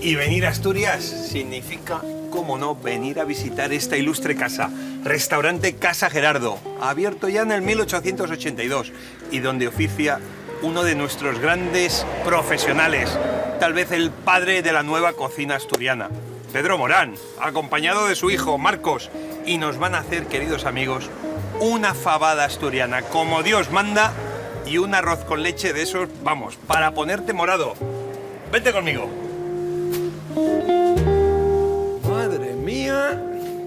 Y venir a Asturias significa, cómo no, venir a visitar esta ilustre casa. Restaurante Casa Gerardo, abierto ya en el 1882 y donde oficia uno de nuestros grandes profesionales, tal vez el padre de la nueva cocina asturiana, Pedro Morán, acompañado de su hijo Marcos, y nos van a hacer, queridos amigos, una fabada asturiana como Dios manda y un arroz con leche de esos, vamos, para ponerte morado. Vente conmigo. Madre mía,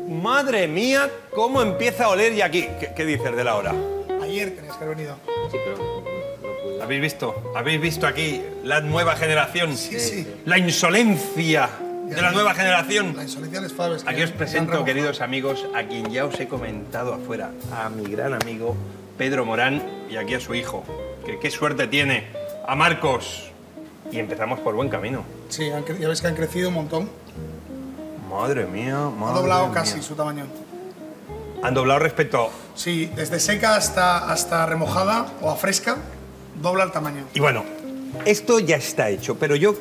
madre mía, cómo empieza a oler ya aquí. ¿Qué, qué dices de la hora? Ayer tenías que haber venido. Sí, pero no. ¿Habéis visto? ¿Habéis visto aquí la nueva generación? Sí, sí. La insolencia de la nueva generación. La insolencia que Aquí os presento, queridos amigos, a quien ya os he comentado afuera, a mi gran amigo Pedro Morán y aquí a su hijo, que qué suerte tiene, a Marcos. Y empezamos por buen camino. Sí, ya ves que han crecido un montón. Madre mía, Ha madre doblado mía. casi su tamaño. Han doblado respecto. Sí, desde seca hasta, hasta remojada o a fresca, dobla el tamaño. Y bueno, esto ya está hecho, pero yo,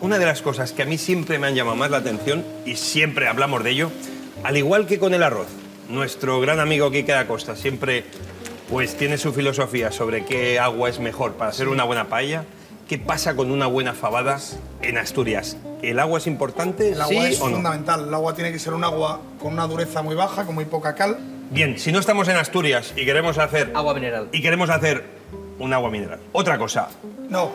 una de las cosas que a mí siempre me han llamado más la atención, y siempre hablamos de ello, al igual que con el arroz, nuestro gran amigo Quique da Costa siempre pues tiene su filosofía sobre qué agua es mejor para hacer una buena paella. ¿Qué pasa con una buena fabada en Asturias? ¿El agua es importante? El agua ¿Sí es o no? fundamental. El agua tiene que ser un agua con una dureza muy baja, con muy poca cal. Bien, si no estamos en Asturias y queremos hacer Agua mineral. y queremos hacer un agua mineral. Otra cosa. No,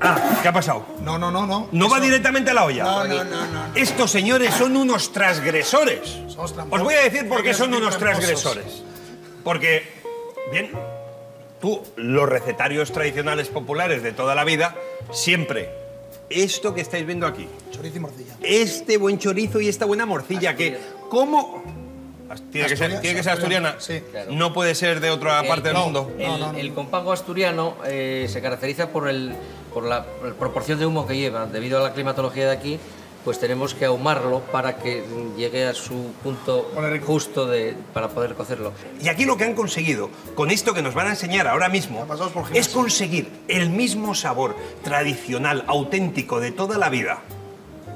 Ah, ¿qué ha pasado? no, no, no, no. ¿No va directamente a la olla? No, no, no, no. Estos señores son unos transgresores. Os voy a decir por qué son unos transgresores. Porque, bien, tú, los recetarios tradicionales populares de toda la vida, siempre, esto que estáis viendo aquí, Chorizo y morcilla. este buen chorizo y esta buena morcilla, que, ¿cómo? Tiene que, ser, Asturias, tiene que ser asturiana. Sí. Claro. No puede ser de otra El- parte del no, mundo. El, No, no, no. el compago asturiano eh, se caracteriza por, el, por la, proporción de humo que lleva. Debido a la climatología de aquí, pues tenemos que ahumarlo para que llegue a su punto justo de, para poder cocerlo. Y aquí lo que han conseguido, con esto que nos van a enseñar ahora mismo, es conseguir el mismo sabor tradicional, auténtico de toda la vida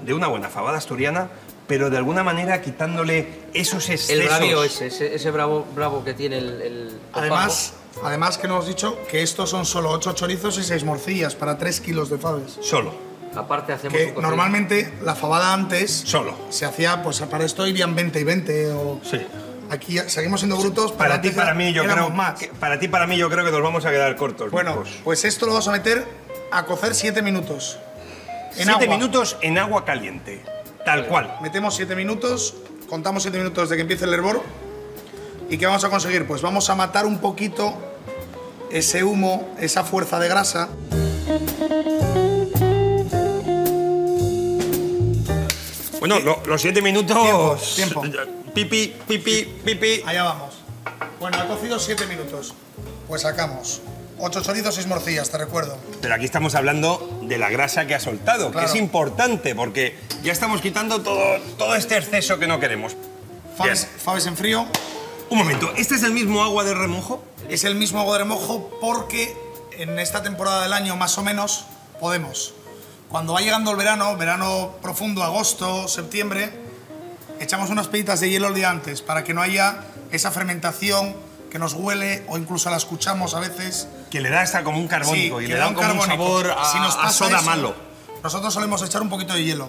de una buena fabada asturiana, pero de alguna manera quitándole esos excesos. El bravío ese, ese, ese bravo, bravo que tiene el, el. Además, además que nos hemos dicho que estos son solo 8 chorizos y 6 morcillas para 3 kilos de faves. Solo, aparte hacemos Que un normalmente la fabada antes solo. se hacía, pues para esto irían 20 y 20 o... Sí. Aquí seguimos siendo brutos, pero Para ti, para mí, yo creo más. que, para ti, para mí, yo creo que nos vamos a quedar cortos. Bueno, Marcos. pues esto lo vamos a meter a cocer 7 minutos. En siete agua. minutos en agua caliente, tal cual. Metemos 7 minutos, contamos 7 minutos de que empiece el hervor. ¿Y qué vamos a conseguir? Pues vamos a matar un poquito ese humo, esa fuerza de grasa. Bueno, lo- los siete minutos. Tiempo, Pipi, pipi, pipi. Allá vamos. Bueno, ha cocido 7 minutos. Pues sacamos 8 chorizos, 6 morcillas, te recuerdo. Pero aquí estamos hablando de la grasa que ha soltado, Claro. que es importante porque ya estamos quitando todo, todo este exceso que no queremos. Faves, faves en frío. Un momento, ¿este es el mismo agua de remojo? Es el mismo agua de remojo porque en esta temporada del año, más o menos, podemos. Cuando va llegando el verano, verano profundo, agosto, septiembre, echamos unas peditas de hielo el día antes para que no haya esa fermentación que nos huele o incluso la escuchamos a veces. Que le da hasta como un carbónico Sí, y le da un como un sabor a, Si nos a pasa soda eso, malo. Nosotros solemos echar un poquito de hielo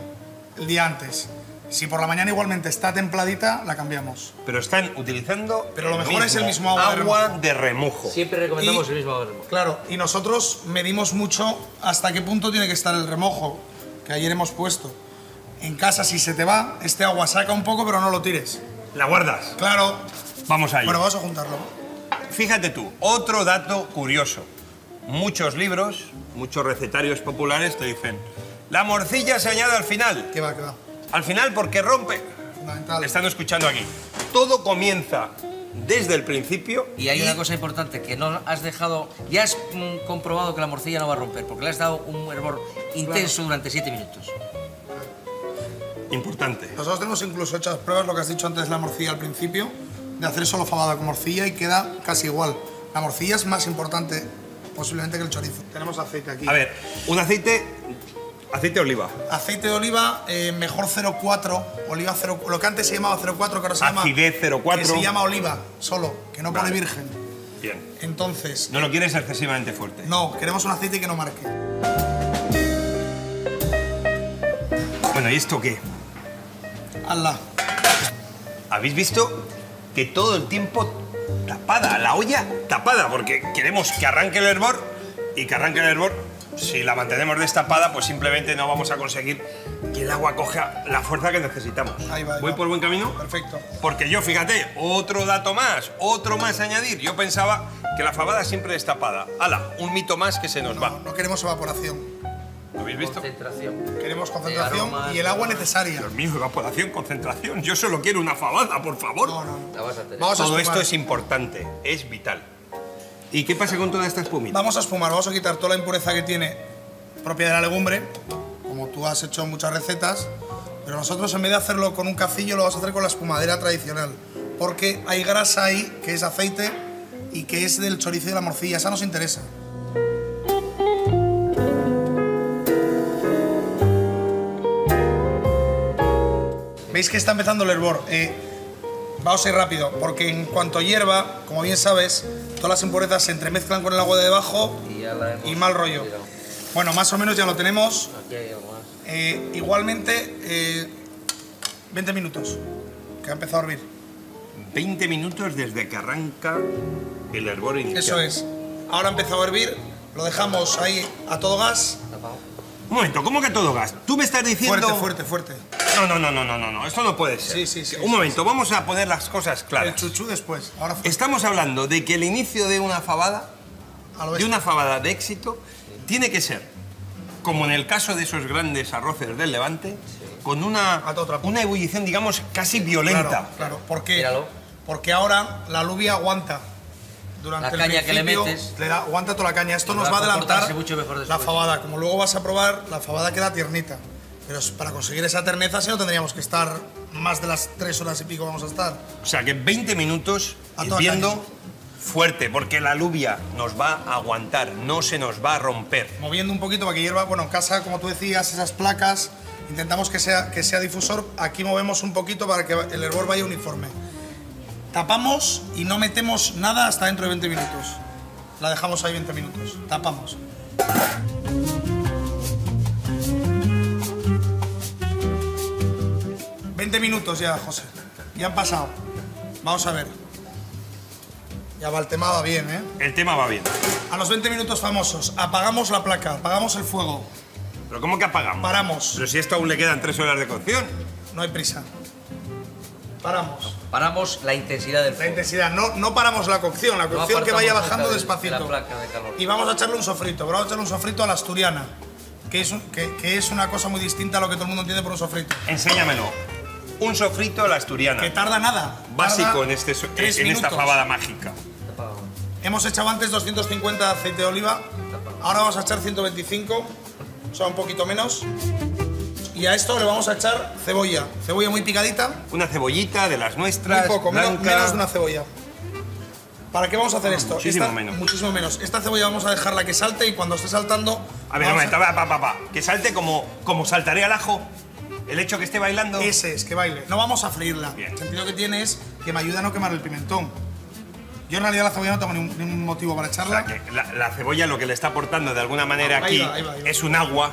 el día antes. Si por la mañana igualmente está templadita, la cambiamos. Pero están utilizando. Pero lo mejor es el mismo agua de remojo. de remojo. Siempre recomendamos Y- el mismo agua de remojo. Claro, y nosotros medimos mucho hasta qué punto tiene que estar el remojo, que ayer hemos puesto. En casa, si se te va, este agua saca un poco, pero no lo tires. ¿La guardas? Claro. Vamos a ello. Bueno, vamos a juntarlo. Fíjate tú, otro dato curioso. Muchos libros, muchos recetarios populares te dicen, la morcilla se añade al final. ¿Qué va, qué va? Al final porque rompe. Fundamental. Están escuchando aquí. Todo comienza desde el principio. Y hay una cosa importante, que no has dejado, ya has mm, comprobado que la morcilla no va a romper, porque le has dado un hervor intenso durante 7 minutos. Importante. Nosotros tenemos incluso hechas pruebas, lo que has dicho antes la morcilla al principio, de hacer solo fabada con morcilla y queda casi igual. La morcilla es más importante posiblemente que el chorizo. Tenemos aceite aquí. A ver, un aceite, aceite de oliva. Aceite de oliva, eh, mejor 0,4, oliva 0, lo que antes se llamaba 0,4, que ahora se llama... Acidez 0,4. Que se llama oliva, solo, que no pone Vale. virgen. Bien. Entonces, No lo quieres excesivamente fuerte. no, queremos un aceite que no marque. Bueno, ¿y esto qué? Hazla. ¿Habéis visto que todo el tiempo tapada, la olla tapada? Porque queremos que arranque el hervor y que arranque el hervor. Si la mantenemos destapada, pues simplemente no vamos a conseguir que el agua coja la fuerza que necesitamos. Ahí va, ahí ¿Voy va. por buen camino? Perfecto. Porque yo, fíjate, otro dato más, otro más a añadir. Yo pensaba que la fabada siempre destapada. ¡Hala! Un mito más que se nos va. No, no queremos evaporación. ¿Lo habéis visto? Concentración. Queremos concentración aromas, y el agua necesaria. Dios mío, evaporación, concentración. Yo solo quiero una fabada, por favor. No, no, no. La vas a tener. Todo esto es importante, es vital. ¿Y qué pasa con toda esta espumita? Vamos a espumar, vamos a quitar toda la impureza que tiene propia de la legumbre, como tú has hecho en muchas recetas, pero nosotros en vez de hacerlo con un cacillo lo vamos a hacer con la espumadera tradicional, porque hay grasa ahí que es aceite y que es del chorizo y de la morcilla, esa nos interesa. ¿Veis que está empezando el hervor? Eh, vamos a ir rápido, porque en cuanto hierva, como bien sabes, todas las impurezas se entremezclan con el agua de debajo Y mal rollo. tirado. Bueno, más o menos ya lo tenemos. Aquí hay algo más. Eh, igualmente, eh, 20 minutos, que ha empezado a hervir. 20 minutos desde que arranca el hervor inicial. Eso es. Ahora ha empezado a hervir, lo dejamos ahí a todo gas. Un momento, ¿cómo que todo gas? Tú me estás diciendo... Fuerte, fuerte, fuerte. No, no, no, no, no, no, no, esto no puede ser. Sí, sí, sí, Un sí, momento, vamos a poner las cosas El claras. chuchú después. Ahora fuerte. Estamos hablando de que el inicio de una fabada, de una fabada de éxito, tiene que ser, como en el caso de esos grandes arroces del Levante, con una, una ebullición, digamos, casi violenta. Claro, claro. ¿Por qué? Míralo. Porque ahora la alubia aguanta. Durante La el caña que le principio, metes. le da- aguanta toda la caña. Esto nos va va a adelantar mucho mejor la fabada. Como luego vas a probar, la fabada queda tiernita. Pero para conseguir esa terneza sí no tendríamos que estar más de las tres horas y pico vamos a estar. O sea que 20 minutos caña. fuerte, porque la alubia nos va a aguantar, no se nos va a romper. moviendo un poquito para que hierva. Bueno, en casa, como tú decías, esas placas, intentamos que sea, que sea difusor. Aquí movemos un poquito para que el hervor vaya uniforme. Tapamos y no metemos nada hasta dentro de 20 minutos. La dejamos ahí 20 minutos. Tapamos. ...20 minutos ya, José. Ya han pasado. Vamos a ver. Ya va, el tema va bien, ¿eh? El tema va bien. A los 20 minutos famosos, apagamos la placa, apagamos el fuego, ¿Pero cómo que apagamos? paramos, Pero si esto aún le quedan tres horas de cocción. no hay prisa. Paramos. Paramos la intensidad del La fuego. intensidad, no, no paramos la cocción, la No cocción que vaya bajando de- despacito. de la placa de calor. Y vamos a echarle un sofrito, vamos a echarle un sofrito a la asturiana, que es, un- que, que es una cosa muy distinta a lo que todo el mundo entiende por un sofrito. Enséñamelo. Un sofrito a la asturiana. Que tarda nada. Básico tarda en, este, en esta fabada mágica. Hemos echado antes 250 de aceite de oliva, ahora vamos a echar 125, o sea, un poquito menos. Y a esto le vamos a echar cebolla, cebolla muy picadita, Una cebollita de las nuestras, Muy poco, menos, menos de una cebolla. ¿Para qué vamos a hacer esto? muchísimo Esta- menos. Muchísimo menos. Esta cebolla vamos a dejarla que salte y cuando esté saltando. A ver, un momento, va, va, va, va. Que salte como, como saltaría el ajo. El hecho que esté bailando. Ese es, que baile. No vamos a freírla. Bien. El sentido que tiene es que me ayuda a no quemar el pimentón. Yo en realidad la cebolla no tengo ningún, ningún motivo para O echarla. sea, que la, la cebolla lo que le está aportando de alguna manera Ahí aquí va, ahí va, ahí va. es un agua.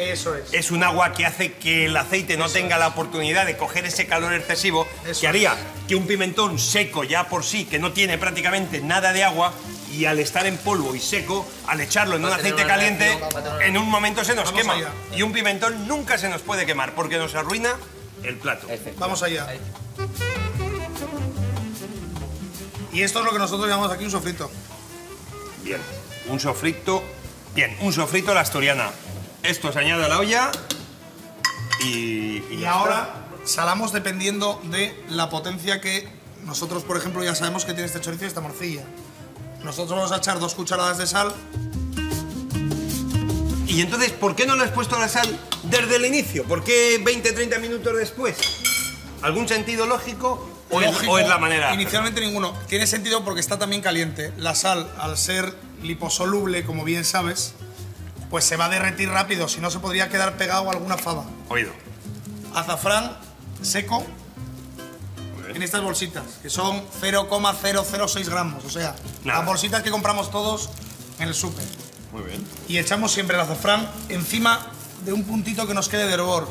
Eso es. Es un agua que hace que el aceite no tenga la oportunidad de coger ese calor excesivo Eso que haría que un pimentón seco ya por sí, que no tiene prácticamente nada de agua, y al estar en polvo y seco, al echarlo en Va un aceite caliente, reacción, en un momento se nos Vamos quema. allá. Y un pimentón nunca se nos puede quemar porque nos arruina el plato. Vamos allá. Ahí. Y esto es lo que nosotros llamamos aquí un sofrito. Bien, un sofrito. Bien, un sofrito a la asturiana. Esto se añade a la olla y. y ahora salamos dependiendo de la potencia que nosotros, por ejemplo, ya sabemos que tiene este chorizo y esta morcilla. Nosotros vamos a echar dos cucharadas de sal. Y entonces, ¿por qué no le has puesto la sal desde el inicio? ¿Por qué 20, 30 minutos después? ¿Algún sentido lógico? ¿O es, lógico, o es la manera? Inicialmente ninguno. Tiene sentido porque está también caliente. La sal, al ser liposoluble, como bien sabes, pues se va a derretir rápido, si no se podría quedar pegado a alguna fava. Oído. Azafrán seco en estas bolsitas, que son 0,006 gramos, o sea, Nada. las bolsitas que compramos todos en el súper. Muy bien. Y echamos siempre el azafrán encima de un puntito que nos quede de hervor.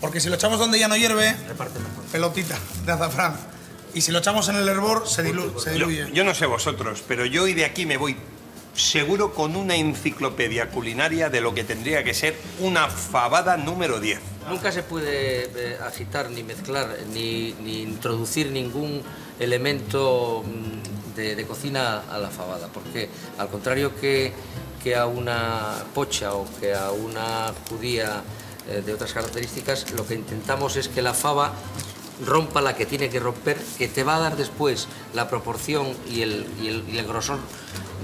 Porque si lo echamos donde ya no hierve, pelotita de azafrán. Y si lo echamos en el hervor, se, dilu- se Yo, diluye. yo no sé vosotros, pero yo hoy de aquí me voy seguro con una enciclopedia culinaria de lo que tendría que ser una fabada número 10. Nunca se puede eh, agitar ni mezclar ni, ni introducir ningún elemento mm, de, de cocina a la fabada, porque al contrario que, que a una pocha o que a una judía eh, de otras características, lo que intentamos es que la fava rompa la que tiene que romper, que te va a dar después la proporción y el, y el, y el grosor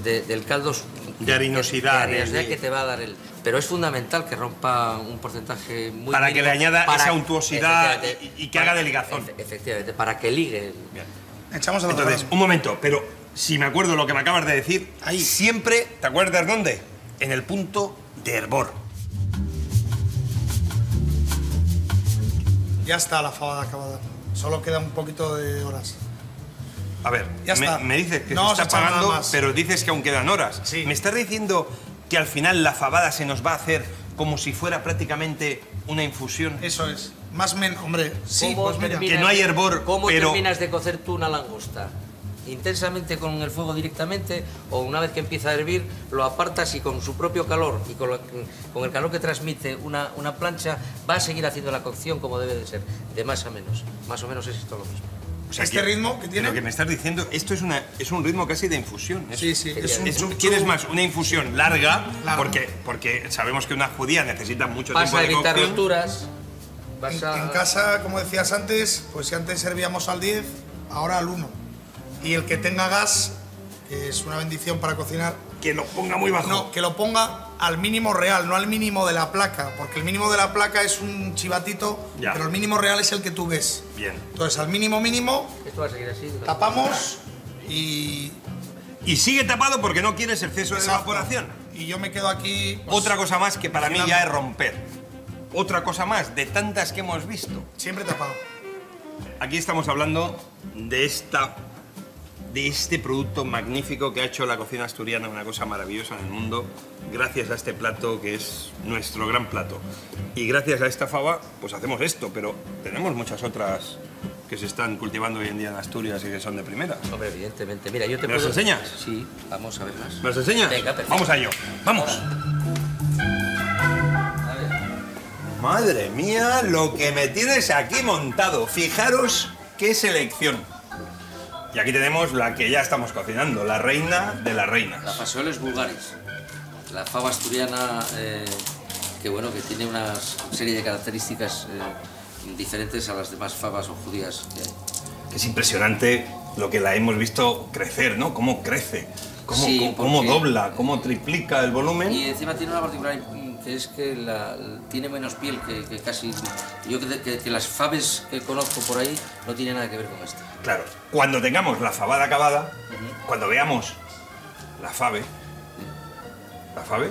de- del caldo De harinosidad, de harinosidad que te va a dar el. Pero es fundamental que rompa un porcentaje muy Para que le añada para- esa untuosidad y- y que haga de ligazón. efe- Efectivamente, para que ligue. Echamos el azafrán. Entonces, un momento, pero si me acuerdo lo que me acabas de decir, Ahí. siempre, ¿te acuerdas dónde? En el punto de hervor. Ya está la fabada acabada. Solo queda un poquito de horas. A ver, Ya me, está. me dices que No se se está pagando, más. pero dices que aún quedan horas. Sí. ¿Me estás diciendo que al final la fabada se nos va a hacer como si fuera prácticamente una infusión? Eso es. Más menos, hombre. Sí, ¿Cómo pues mira. Que no hay hervor, ¿Cómo pero- terminas de cocer tú una langosta? Intensamente con el fuego directamente o una vez que empieza a hervir lo apartas y con su propio calor y con, lo- con el calor que transmite una, una plancha va a seguir haciendo la cocción como debe de ser, de más a menos. Más o menos es esto lo mismo. O ¿Este ritmo que tiene? Lo que me estás diciendo, esto es, una, es un ritmo casi de infusión. Es- Sí, sí, es un es- chup ¿Quieres más? Una infusión larga, Larga. Porque, porque sabemos que una judía necesita mucho Vas tiempo a de evitar cocción. roturas. Vas En, a... en casa, como decías antes, pues si antes servíamos al 10, ahora al 1. Y el que tenga gas, que es una bendición para cocinar, Que lo ponga muy bajo. no, que lo ponga al mínimo real, no al mínimo de la placa, porque el mínimo de la placa es un chivatito, Ya. pero el mínimo real es el que tú ves. Bien. Entonces, al mínimo mínimo, Esto va a seguir así. tapamos y... Y sigue tapado porque no quieres exceso de Exacto. evaporación. Y yo me quedo aquí... pues, Otra cosa más que para mí ya es romper. Otra cosa más de tantas que hemos visto. Siempre tapado. Aquí estamos hablando de esta de este producto magnífico que ha hecho la cocina asturiana una cosa maravillosa en el mundo gracias a este plato que es nuestro gran plato. Y gracias a esta fava pues hacemos esto, pero tenemos muchas otras que se están cultivando hoy en día en Asturias y que son de primera. Hombre, evidentemente. Mira, yo te ¿Me las enseñas? Sí, vamos a verlas. ¿Me las enseñas? Venga, perfecto. Vamos a ello. Vamos. A ver. Madre mía, lo que me tienes aquí montado. Fijaros qué selección. Y aquí tenemos la que ya estamos cocinando, la reina de las La reinas. Faseoles vulgaris, la fava asturiana eh, que bueno que tiene una serie de características eh, diferentes a las demás fabas o judías que hay. Es impresionante lo que la hemos visto crecer, ¿no? Cómo crece, cómo, Sí, cómo- dobla, cómo triplica el volumen. Y encima tiene una particularidad que es que la- tiene menos piel que, que casi... Yo que, que- que las faves que conozco por ahí no tiene nada que ver con esta. Claro, cuando tengamos la fabada acabada, cuando veamos la fave, la fave,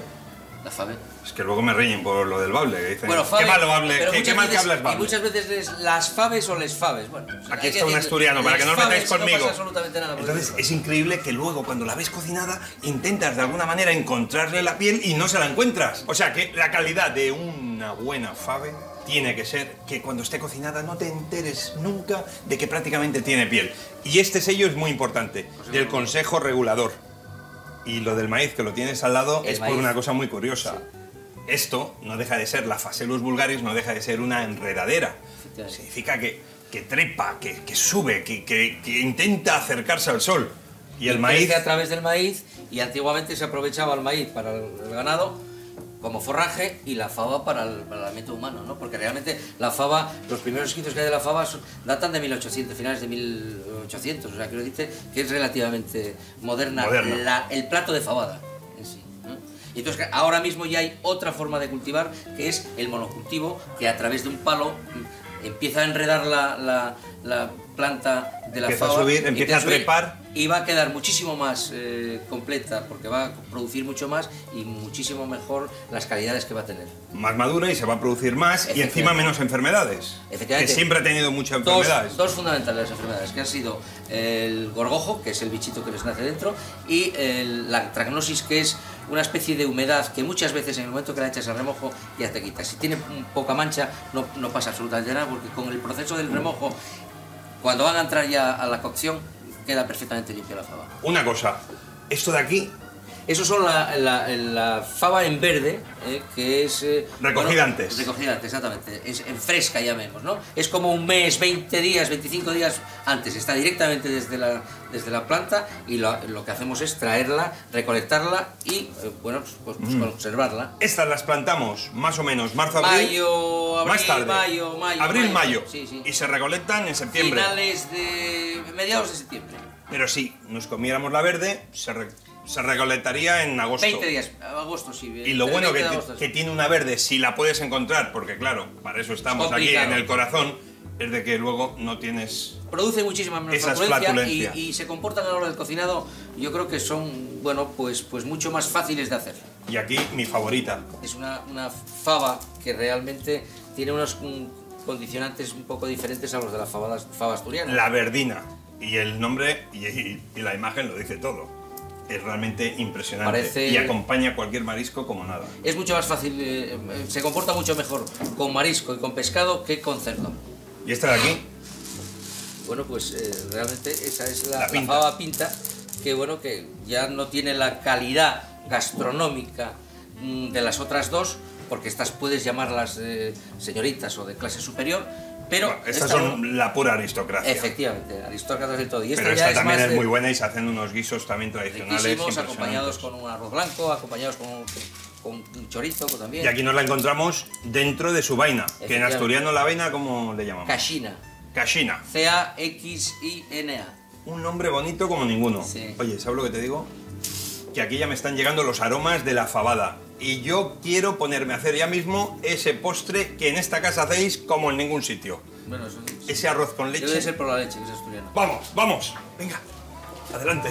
La fave. Es que luego me reñen por lo del bable, que dicen, Bueno, qué malo bable, pero qué, mal que hablas Y bable. muchas veces es las faves o les faves. Bueno, pues Aquí está un asturiano, para que no os metáis conmigo. No pasa absolutamente nada. por Entonces es increíble que luego cuando la ves cocinada intentas de alguna manera encontrarle la piel y no se la encuentras. O sea que la calidad de una buena fave tiene que ser que cuando esté cocinada no te enteres nunca de que prácticamente tiene piel. Y este sello es muy importante, del Consejo Regulador. Y lo del maíz que lo tienes al lado El es por una cosa muy curiosa. Esto no deja de ser la Faselus vulgaris, no deja de ser una enredadera. Significa que, que trepa, que, que sube, que, que- intenta acercarse al sol. Y el maíz. a través del maíz y antiguamente se aprovechaba el maíz para el, ganado como forraje y la fava para el, para el alimento humano, ¿no? Porque realmente la fava, los primeros escritos que hay de la fava son- datan de 1800, finales de 1800, o sea, quiero decir que es relativamente moderna, Moderna. la- el plato de fabada. Y entonces ahora mismo ya hay otra forma de cultivar que es el monocultivo, que a través de un palo mm, empieza a enredar la, la- la planta de la Empieza a fava. subir, empieza a trepar. Y va a quedar muchísimo más eh, completa porque va a producir mucho más y muchísimo mejor las calidades que va a tener. Más madura y se va a producir más y encima menos enfermedades. Efectivamente. Que siempre ha tenido muchas Dos, enfermedades. dos fundamentales enfermedades, que han sido el gorgojo, que es el bichito que les nace dentro, y el- la tragnosis, que es una especie de humedad que muchas veces en el momento que la echas al remojo ya te quita. Si tiene poca mancha no, no pasa absolutamente nada, porque con el proceso del remojo, cuando van a entrar ya a la cocción, queda perfectamente limpia la fava. Una cosa, esto de aquí, Eso son la, la- la fava en verde, eh, que es... eh, Recogida antes. Recogida antes, exactamente. Es en fresca, llamemos, ¿no? Es como un mes, 20 días, 25 días antes. Está directamente desde la, desde la planta y lo, lo que hacemos es traerla, recolectarla y, eh, bueno, pues, pues, Mm. conservarla. estas las plantamos más o menos marzo, abril. Mayo, abril, más tarde. mayo, mayo, Abril, mayo. mayo. Sí, sí. Y se recolectan en septiembre. Finales de... mediados de septiembre. Pero si nos comiéramos la verde, se, re- se recolectaría en agosto. 20 días, agosto, sí. Y lo bueno 20 que, sí. tiene una verde, si la puedes encontrar, porque claro, para eso estamos aquí complicado. en el corazón, es de que luego no tienes... produce muchísima menos Esas flatulencia y, se comportan a la hora del cocinado, yo creo que son, bueno, pues, pues mucho más fáciles de hacer. Y aquí mi favorita. Es una, una fava que realmente tiene unos condicionantes un poco diferentes a los de la fava, fava asturiana. La verdina. Y el nombre y, y- y la imagen lo dice todo. Es realmente impresionante. Parece- Y acompaña cualquier marisco como nada. Es mucho más fácil, eh, eh, se comporta mucho mejor con marisco y con pescado que con cerdo. Y esta de aquí, Bueno, pues eh, realmente esa es la, La la pinta. fava pinta, que bueno, que ya no tiene la calidad gastronómica mm, de las otras dos, porque estas puedes llamarlas eh, señoritas o de clase superior, pero bueno, estas esta son la pura aristocracia. efectivamente, aristócratas del todo. Y esta Pero ya esta es también es de muy buena y se hacen unos guisos también tradicionales. acompañados con un arroz blanco, acompañados con, un- con un chorizo con también. Y aquí nos la encontramos dentro de su vaina, que en asturiano la vaina, ¿cómo le llamamos? Cachina, Cachina. C-A-X-I-N-A. Un nombre bonito como ninguno. Sí. Oye, ¿sabes lo que te digo? Que aquí ya me están llegando los aromas de la fabada. Y yo quiero ponerme a hacer ya mismo ese postre que en esta casa hacéis como en ningún sitio. Bueno, eso Ese arroz con leche. debe ser por la leche, que es asturiano. Vamos, vamos. Venga, adelante.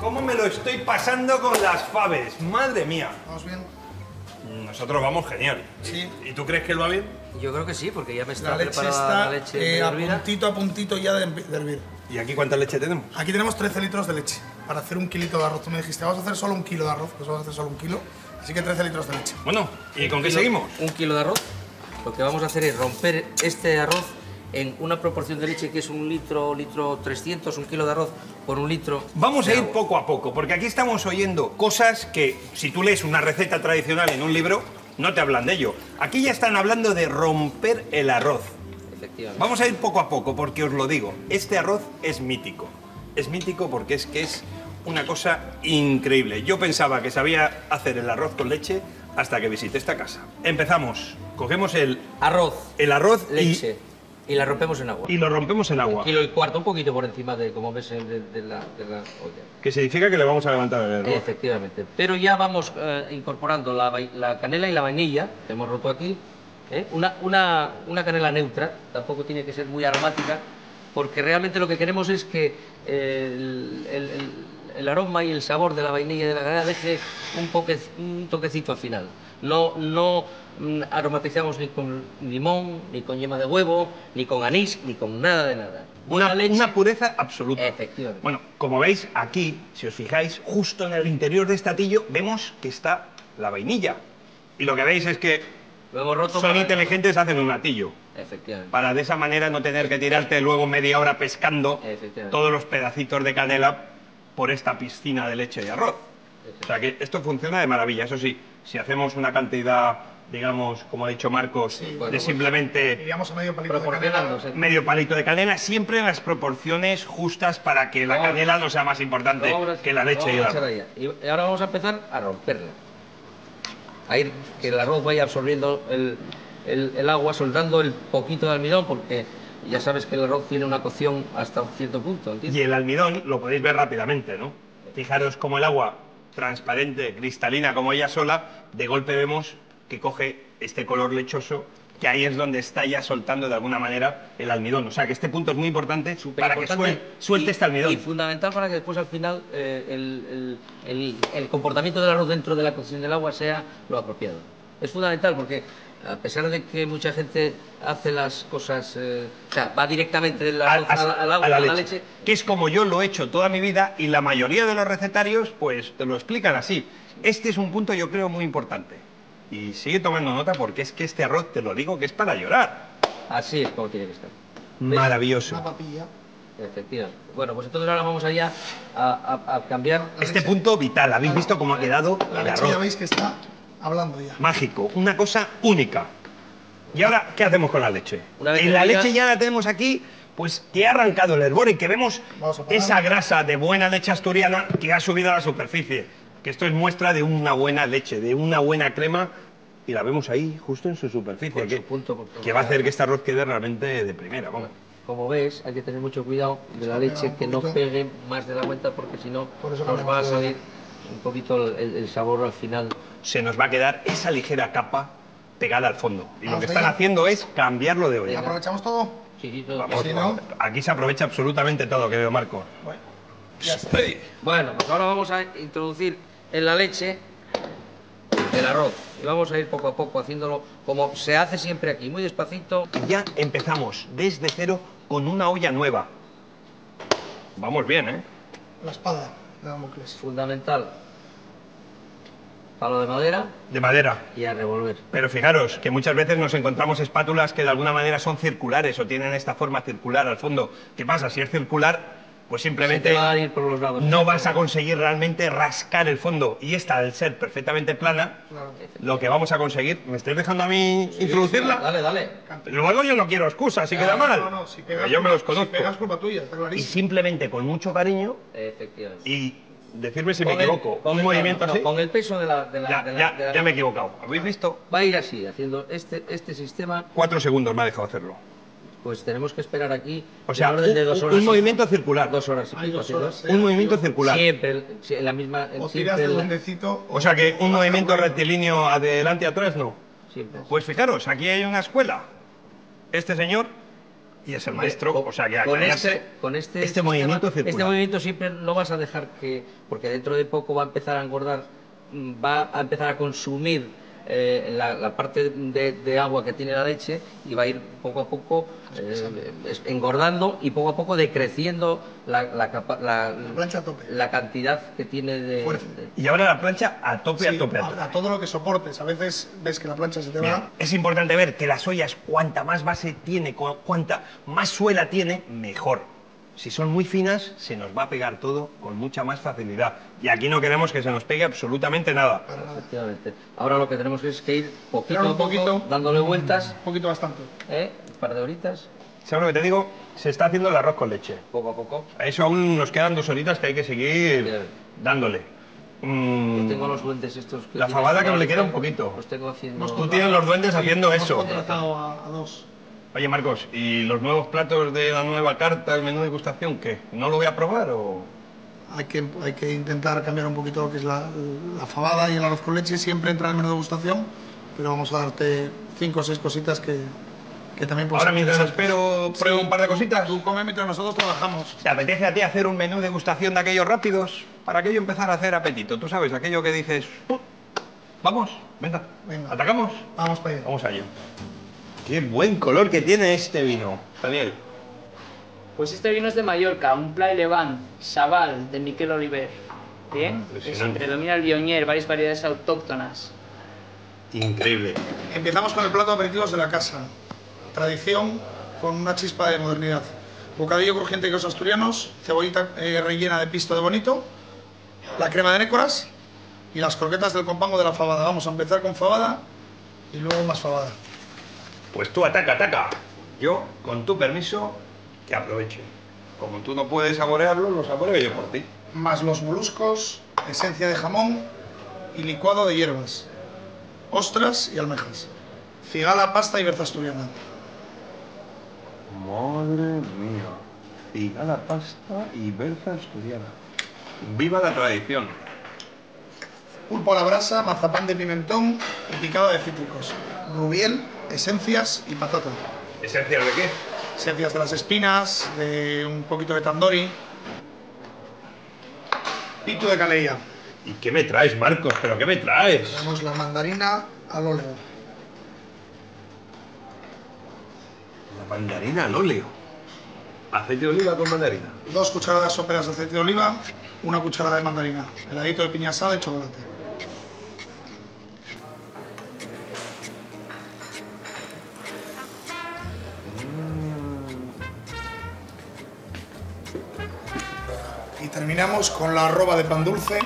¿Cómo me lo estoy pasando con las faves? Madre mía. ¿Vamos bien? Nosotros vamos genial. Sí. ¿Y tú crees que lo va bien? Yo creo que sí, porque ya me está La leche preparada está la leche eh, a puntito a puntito ya de, de hervir. ¿Y aquí cuánta leche tenemos? Aquí tenemos 13 litros de leche para hacer un kilito de arroz. Tú me dijiste, vamos a hacer solo un kilo de arroz, pues vamos a hacer solo un kilo. Así que 13 litros de leche. Bueno, ¿y con qué kilo- seguimos? Un kilo de arroz. Lo que vamos a hacer es romper este arroz en una proporción de leche que es un litro, litro 300, un kilo de arroz por un litro. Vamos a ir agua. poco a poco, porque aquí estamos oyendo cosas que si tú lees una receta tradicional en un libro, no te hablan de ello. Aquí ya están hablando de romper el arroz. Efectivamente. Vamos a ir poco a poco, porque os lo digo, este arroz es mítico. Es mítico porque es que es una cosa increíble. Yo pensaba que sabía hacer el arroz con leche hasta que visité esta casa. Empezamos. Cogemos el, Arroz, el arroz y- leche y, la rompemos en agua. y, lo rompemos en agua. Y cuarto, un poquito por encima de, como ves, de, de la, de la olla. Que significa que le vamos a levantar el arroz. Efectivamente. Pero ya vamos eh, incorporando la canela y la vainilla, que hemos roto aquí. ¿eh? Una, una, una canela neutra, tampoco tiene que ser muy aromática, porque realmente lo que queremos es que eh, el, el- el- aroma y el sabor de la vainilla y de la canela deje un, poque- un toquecito al final. No, no mm, aromatizamos ni con limón, ni con yema de huevo, ni con anís, ni con nada de nada. Una, una pureza absoluta. Efectivamente. Bueno, como veis aquí, si os fijáis, justo en el interior de este atillo vemos que está la vainilla. Y lo que veis es que Lo hemos roto son inteligentes, hacen un atillo. Efectivamente. Para de esa manera no tener que tirarte luego media hora pescando todos los pedacitos de canela por esta piscina de leche y arroz. O sea que esto funciona de maravilla. Eso sí, si hacemos una cantidad, digamos, como ha dicho Marcos, bueno, de pues- simplemente a medio palito de canela. Proporcionándose. medio palito de canela, siempre en las proporciones justas para que la canela no sea más importante que la leche y el arroz. Y ahora vamos a empezar a romperla. A ir, que el arroz vaya absorbiendo el, el- el agua, soltando el poquito de almidón, porque ya sabes que el arroz tiene una cocción hasta un cierto punto, ¿entiendes? Y el almidón lo podéis ver rápidamente, ¿no? Fijaros como el agua transparente, cristalina como ella sola, de golpe vemos que coge este color lechoso que ahí es donde está ya soltando de alguna manera el almidón. O sea que este punto es muy importante para que suel- suelte y- este almidón. Y fundamental para que después al final eh, el, el- el- el comportamiento del arroz dentro de la cocción del agua sea lo apropiado. Es fundamental porque a pesar de que mucha gente hace las cosas, eh, o sea, va directamente del arroz a- al, al agua, a la a la leche. leche, Que es como yo lo he hecho toda mi vida y la mayoría de los recetarios pues te lo explican así. Este es un punto yo creo muy importante. Y sigue tomando nota porque es que este arroz, te lo digo, que es para llorar. así es como tiene que estar. Maravilloso. Una papilla. Efectivamente. Bueno, pues entonces ahora vamos allá a, a- a cambiar. Este punto vital, habéis visto cómo ha quedado La el leche ya arroz. veis que está hablando ya. Mágico, una cosa única. ¿Y ahora qué hacemos con la leche? Una vez En la diga- leche ya la tenemos aquí, pues que ha arrancado el hervor y que vemos esa grasa de buena leche asturiana que ha subido a la superficie. Que esto es muestra de una buena leche, de una buena crema y la vemos ahí, justo en su superficie. Con que, su punto, por todo. que va a hacer que este arroz quede realmente de primera. Vamos. Como ves, hay que tener mucho cuidado de la leche, que no pegue más de la cuenta, porque si no, Por eso nos va a salir un poquito el, el sabor al final. Se nos va a quedar esa ligera capa pegada al fondo. Y lo Vamos que están haciendo es cambiarlo de olla. ¿Aprovechamos todo? Sí, sí, todo. Vamos, Sí, ¿no? Aquí se aprovecha absolutamente todo, querido Marco. Bueno, ya está. Bueno, pues ahora vamos a introducir en la leche el arroz. Y vamos a ir poco a poco haciéndolo como se hace siempre aquí, muy despacito. Ya empezamos desde cero con una olla nueva. Vamos bien, ¿eh? La espada de Damocles. Fundamental. Palo de madera De madera. y a revolver. Pero fijaros que muchas veces nos encontramos espátulas que de alguna manera son circulares o tienen esta forma circular al fondo. ¿Qué pasa? Si es circular, pues simplemente te va a ir por los lados. no vas a conseguir realmente rascar el fondo. Y esta, al ser perfectamente plana, Claro. lo que vamos a conseguir... ¿Me estáis dejando a mí introducirla? Dale, dale. Luego yo no quiero excusas, si queda mal. No, no, si pegas, yo me los Si conozco. pegas culpa tuya, está y simplemente con mucho cariño Efectivamente. y decirme si me el- equivoco. con un el- movimiento no, así. Con el peso de la. de la- Ya, de la- ya, de la- ya me he equivocado. ¿Habéis visto? Va a ir así, haciendo este, este sistema, Cuatro segundos me ha dejado hacerlo. Pues tenemos que esperar aquí O sea, en orden de un, dos horas. movimiento circular. Dos horas y Hay pico, dos. Un movimiento circular. Siempre, en la misma. O siempre tiras el- duendecito. O sea que un movimiento rectilíneo adelante y atrás no. siempre. Pues fijaros, aquí hay una escuela. Este señor y es el maestro. Con- O sea que con este, con este, este sistema- movimiento circular. Este movimiento siempre no vas a dejar que. Porque dentro de poco va a empezar a engordar, mm, va a empezar a consumir eh, la, la parte de, de agua que tiene la leche y va a ir poco a poco eh, engordando y poco a poco decreciendo la, la, capa- la- La plancha a tope. la cantidad que tiene de. Y ahora la plancha a tope, Sí, a tope, a tope. a, todo lo que soportes. A veces ves que la plancha se te Mira, va. es importante ver que las ollas, cuanta más base tiene, cu- cuanta más suela tiene, mejor. Si son muy finas, se nos va a pegar todo con mucha más facilidad. Y aquí no queremos que se nos pegue absolutamente nada. Efectivamente. Ahora lo que tenemos es que ir poquito un a poco, poquito. dándole vueltas, Un poquito bastante. ¿eh? un par de horitas, ¿Sabes lo que te digo? Se está haciendo el arroz con leche. poco a poco. A eso aún nos quedan dos horitas que hay que seguir Bien. dándole. Mm, Yo tengo los duendes estos. La tienes fabada que por le queda un poquito. Los tengo haciendo. Tú tienes los duendes haciendo Hemos eso. contratado a, a dos. Oye, Marcos, ¿y los nuevos platos de la nueva carta, el menú de degustación, qué? ¿No lo voy a probar o...? Hay que, hay que intentar cambiar un poquito lo que es la, la fabada y el arroz con leche. Siempre entra en el menú de degustación, pero vamos a darte cinco o seis cositas que, que también Ahora mientras espero, pruebo un par de cositas. Tú come mientras nosotros trabajamos. ¿Te apetece a ti hacer un menú de degustación de aquellos rápidos? Para aquello empezar a hacer apetito, tú sabes, aquello que dices... "Uh, Vamos, venga, Venga. ¿atacamos? Vamos para allá. Vamos allá. Qué buen color que tiene este vino. Daniel. Pues este vino es de Mallorca, un Pla Levant, Sabal, de Miquel Oliver. Bien, Ah, es, impresionante. predomina el Viognier, varias variedades autóctonas. Increíble. Empezamos con el plato de aperitivos de la casa. Tradición con una chispa de modernidad. Bocadillo crujiente de quesos asturianos, cebollita eh, rellena de pisto de bonito, la crema de nécoras y las croquetas del compango de la fabada. Vamos a empezar con fabada y luego más fabada. Pues tú ataca, ataca. Yo, con tu permiso, que aproveche. Como tú no puedes saborearlo, lo saboreo yo por ti. Más los moluscos, esencia de jamón y licuado de hierbas, ostras y almejas. Cigala, pasta y berza asturiana. Madre mía. Cigala pasta y berza asturiana. ¡Viva la tradición! Pulpo a la brasa, mazapán de pimentón y picada de cítricos. Rubiel esencias y patata. ¿Esencial de qué? Esencias de las espinas, de un poquito de tandoori. Pitu de caleia. ¿Y qué me traes, Marcos? ¿Pero qué me traes? Tenemos la mandarina al óleo. La mandarina al óleo. ¿Aceite de oliva con mandarina? Dos cucharadas soperas de aceite de oliva, una cucharada de mandarina, heladito de piña asada y chocolate. Terminamos con la arroba de pan dulce,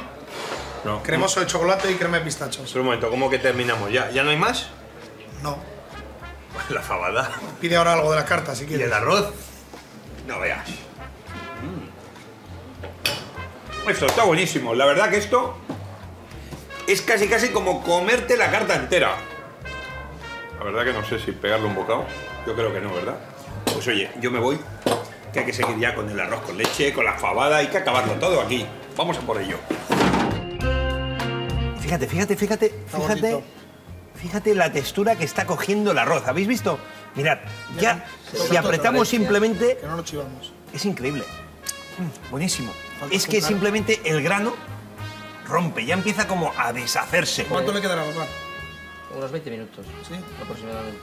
No. cremoso de chocolate y crema de pistachos. Solo un momento, ¿cómo que terminamos? ¿Ya, ¿Ya no hay más? No, La fabada. pide ahora algo de la carta si ¿Y quieres. el arroz? No veas. Mm. Esto está buenísimo. La verdad que esto es casi casi como comerte la carta entera. La verdad que no sé si pegarle un bocado. Yo creo que no, ¿verdad? Pues oye, yo me voy. Que hay que seguir ya con el arroz con leche, con la fabada. Hay que acabarlo todo aquí. Vamos a por ello. Fíjate, fíjate, fíjate, fíjate. Fíjate la textura que está cogiendo el arroz. ¿Habéis visto? Mirad, ya, si apretamos simplemente, Que no lo chivamos. es increíble. Mm, buenísimo. Falta Es que simplemente el grano rompe, ya empieza como a deshacerse. ¿Cuánto le quedará, papá? Unos 20 minutos Sí. aproximadamente.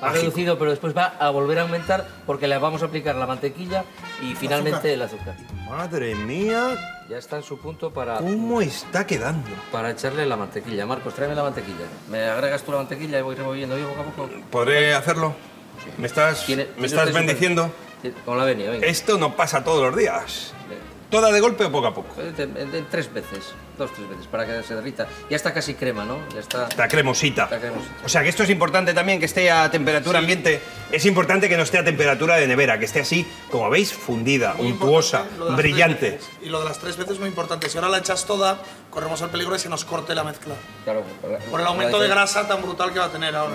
Ha Mágico. reducido, pero después va a volver a aumentar porque le vamos a aplicar la mantequilla y finalmente el azúcar. Madre mía, Ya está en su punto para, ¿cómo está quedando? para echarle la mantequilla. Marcos, tráeme la mantequilla. Me agregas tú la mantequilla y voy removiendo yo poco a poco. ¿Podré hacerlo? ¿Me estás, ¿me estás bendiciendo? Con la venia, venga. Esto no pasa todos los días. ¿Toda de golpe o poco a poco? Tres veces, dos, tres veces, para que se derrita. Ya está casi crema, ¿no? Ya está. Está cremosita. Está cremosita. O sea que esto es importante también que esté a temperatura ambiente. Es importante que no esté a temperatura de nevera, que esté así, como veis, fundida, Muy untuosa, brillante. Y lo de las tres veces es muy importante. Si ahora la echas toda, corremos el peligro de que se nos corte la mezcla. Claro, Por el aumento de grasa tan brutal que va a tener ahora.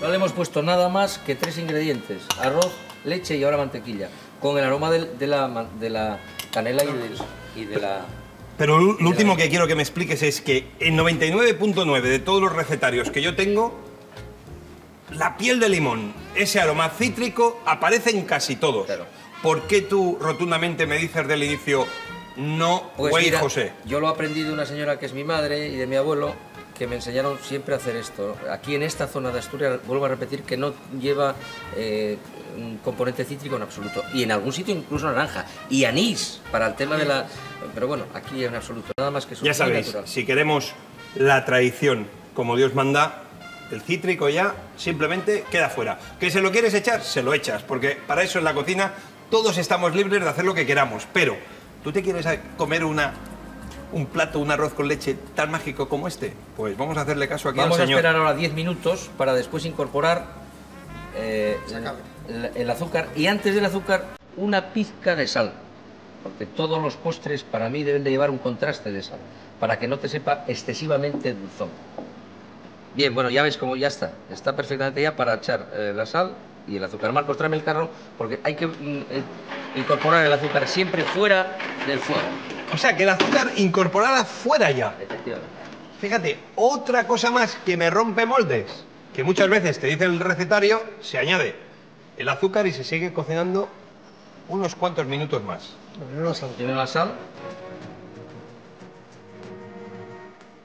No le hemos puesto nada más que tres ingredientes: arroz, leche y ahora mantequilla. Con el aroma de, la, man- de la canela y, del- y de la. Pero lo lo último que quiero que me expliques es que en 99.9 de todos los recetarios que yo tengo, la piel de limón, ese aroma cítrico, aparece en casi todos. Claro. ¿Por qué tú rotundamente me dices del inicio no, Pues güey mira, José? yo lo aprendí de una señora que es mi madre y de mi abuelo, que me enseñaron siempre a hacer esto. Aquí en esta zona de Asturias, vuelvo a repetir, que no lleva eh, un componente cítrico en absoluto. Y en algún sitio incluso naranja. Y anís, para el tema de la... Pero bueno, aquí en absoluto, nada más que eso. Ya sabéis, natural. si queremos la tradición como Dios manda, el cítrico ya simplemente queda fuera. Que se lo quieres echar, se lo echas, porque para eso en la cocina todos estamos libres de hacer lo que queramos. Pero, ¿tú te quieres comer una, un plato, un arroz con leche tan mágico como este? Pues vamos a hacerle caso aquí Vamos al a esperar ahora 10 minutos para después incorporar eh, el, el azúcar y antes del azúcar una pizca de sal. Porque todos los postres para mí deben de llevar un contraste de sal, para que no te sepa excesivamente dulzón. Bien, bueno, ya ves cómo ya está. Está perfectamente ya para echar eh, la sal y el azúcar. Marcos, tráeme el carro porque hay que mm, eh, incorporar el azúcar siempre fuera del fuego. O sea, que el azúcar incorporada fuera ya. Efectivamente. Fíjate, otra cosa más que me rompe moldes, que muchas veces te dice el recetario, se añade el azúcar y se sigue cocinando unos cuantos minutos más. Primero la sal. Primero la sal.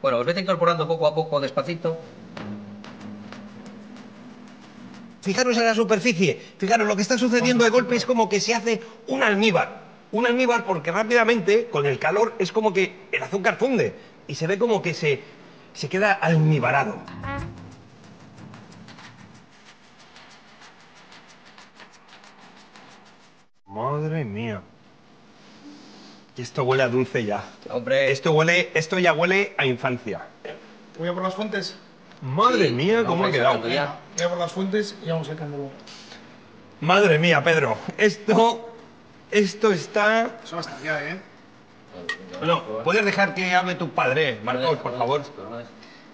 Bueno, os vete incorporando poco a poco, despacito. Fijaros en la superficie, fijaros, lo que está sucediendo de golpe es como que se hace un almíbar. Un almíbar porque rápidamente, con el calor, es como que el azúcar funde y se ve como que se, se queda almibarado. Madre mía. Y esto huele a dulce ya. Hombre, Esto huele, esto ya huele a infancia. Voy a por las fuentes. Madre Sí, mía, cómo ha quedado. por las fuentes y vamos sacándolo. Madre mía, Pedro. Esto, esto está. Eso va a estar ya, ¿eh? No, puedes dejar que hable tu padre, Marcos, por favor.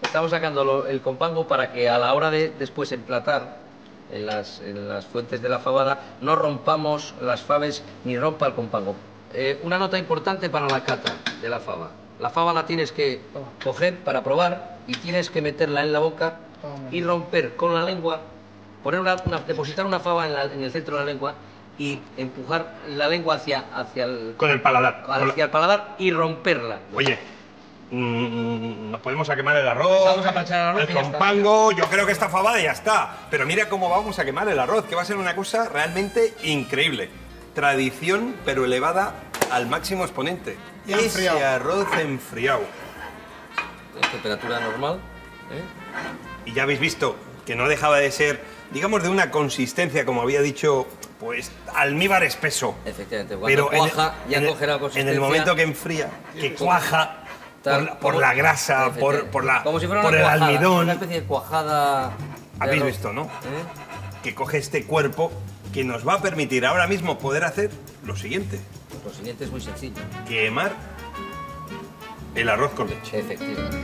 Estamos sacando el compango para que a la hora de después emplatar en las, en las fuentes de la fabada no rompamos las faves ni rompa el compango. Eh, una nota importante para la cata de la fava. La fava la tienes que coger para probar y tienes que meterla en la boca y romper con la lengua, poner una, una- depositar una fava en, la- en el centro de la lengua y empujar la lengua hacia, hacia, el, Con el paladar. Con la- hacia el paladar y romperla. Oye, mm, nos podemos a quemar el arroz. Vamos a planchar el arroz El compango, yo creo que esta fabada ya está. Pero mira cómo vamos a quemar el arroz, que va a ser una cosa realmente increíble. Tradición, pero elevada al máximo exponente. Y Ese enfriado. arroz enfriado. Temperatura normal. ¿eh? Y ya habéis visto que no dejaba de ser, digamos, de una consistencia, como había dicho, pues almíbar espeso. Efectivamente, cuando Pero en el- cuaja ya en el- coge la En consistencia. el momento que enfría, que cuaja por tal, la, por como- la grasa, por, por, la, Como si fuera por una el cuajada, almidón. Una especie de cuajada. de Habéis arroz. visto, ¿no? ¿Eh? Que coge este cuerpo que nos va a permitir ahora mismo poder hacer lo siguiente: Lo siguiente es muy sencillo. quemar el arroz con leche. Efectivamente.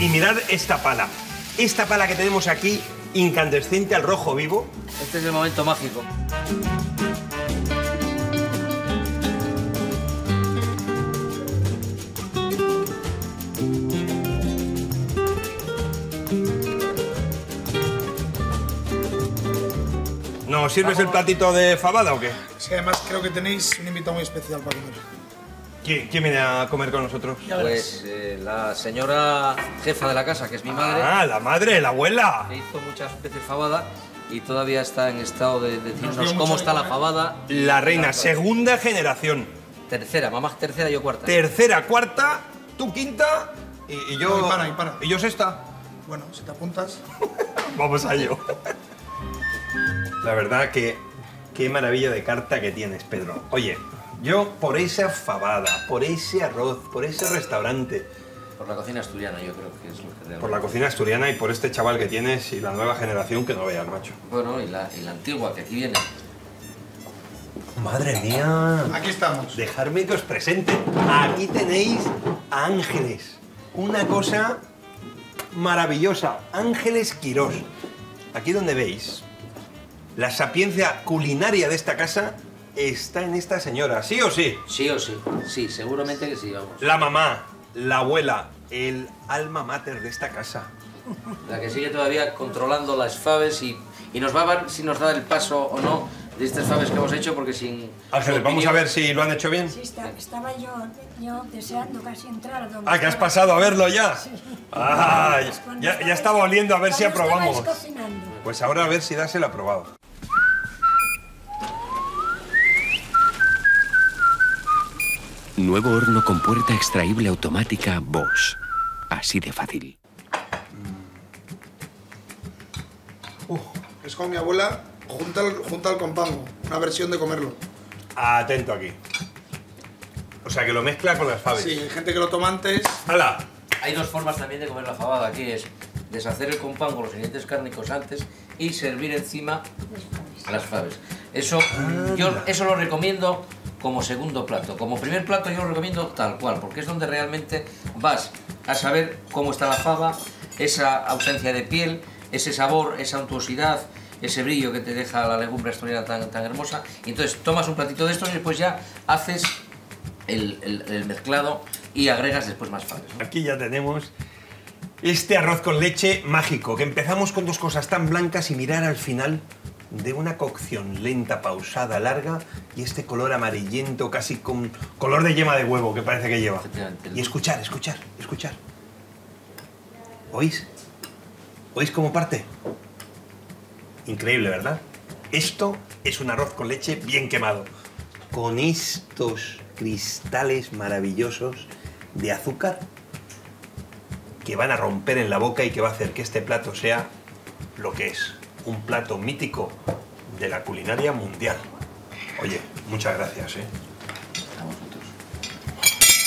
Y mirad esta pala. Esta pala que tenemos aquí, incandescente al rojo vivo, Este es el momento mágico. ¿Nos sirves el platito de fabada o qué? Sí, además creo que tenéis un invitado muy especial para comer. ¿Quién, quién viene a comer con nosotros? Pues eh, la señora jefa de la casa, que es mi madre, Ah, la madre, la abuela. que hizo muchas veces fabada y todavía está en estado de decirnos cómo está la comer. fabada. La reina, segunda generación. Tercera, mamá tercera, yo cuarta. Tercera, cuarta, tú quinta y, y yo. No, y para, y para. y yo sexta. Bueno, si te apuntas. Vamos a ello. La verdad que qué maravilla de carta que tienes, Pedro. Oye, yo por esa fabada, por ese arroz, por ese restaurante, Por la cocina asturiana, yo creo que es lo que realmente- por la cocina asturiana y por este chaval que tienes y la nueva generación que no veas, macho. Bueno, y la, y la antigua, que aquí viene. Madre mía. Aquí estamos. Dejarme que os presente. Aquí tenéis a Ángeles. Una cosa maravillosa. Ángeles Quirós. Aquí donde veis, la sapiencia culinaria de esta casa está en esta señora, ¿sí o sí? Sí o sí, sí, seguramente que sí, vamos. La mamá, la abuela, el alma mater de esta casa. La que sigue todavía controlando las faves y, y nos va a ver si nos da el paso o no de estas faves que hemos hecho, porque sin. Ángeles, su vamos a ver si lo han hecho bien. Sí, está- estaba yo, yo deseando casi entrar a donde Ah, que has pasado a verlo ya. Sí. Ah, ya, ya estaba oliendo a ver si aprobamos. Pues ahora a ver si das el aprobado. Nuevo horno con puerta extraíble automática Bosch. Así de fácil. Es con mi abuela junto al, junto al compango. Una versión de comerlo. Atento aquí. O sea, que lo mezcla con las faves. Sí, hay gente que lo toma antes. ¡Hala! Hay dos formas también de comer la fabada, que es deshacer el compán con los ingredientes cárnicos antes y servir encima las faves. Eso, yo eso lo recomiendo como segundo plato. Como primer plato yo lo recomiendo tal cual, porque es donde realmente vas a saber cómo está la fava, esa ausencia de piel, ese sabor, esa untuosidad, ese brillo que te deja la legumbre asturiana tan, hermosa. Y entonces tomas un platito de estos y después ya haces el, mezclado y agregas después más faves. Aquí ya tenemos este arroz con leche mágico, que empezamos con dos cosas tan blancas y mirar al final de una cocción lenta, pausada, larga y este color amarillento, casi con color de yema de huevo que parece que lleva. Y escuchar, escuchar, escuchar. ¿Oís? ¿Oís cómo parte? Increíble, ¿verdad? Esto es un arroz con leche bien quemado, con estos cristales maravillosos de azúcar que van a romper en la boca y que va a hacer que este plato sea lo que es, un plato mítico de la culinaria mundial. Oye, muchas gracias, ¿eh?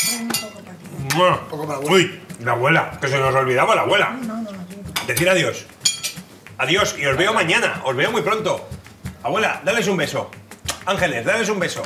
Trae un poco para aquí. ¡Mua! poco para la abuela. Uy, la abuela, que se nos olvidaba la abuela. No, no, no. Decir adiós. Adiós y os veo mañana, os veo muy pronto. Abuela, dales un beso. Ángeles, dales un beso.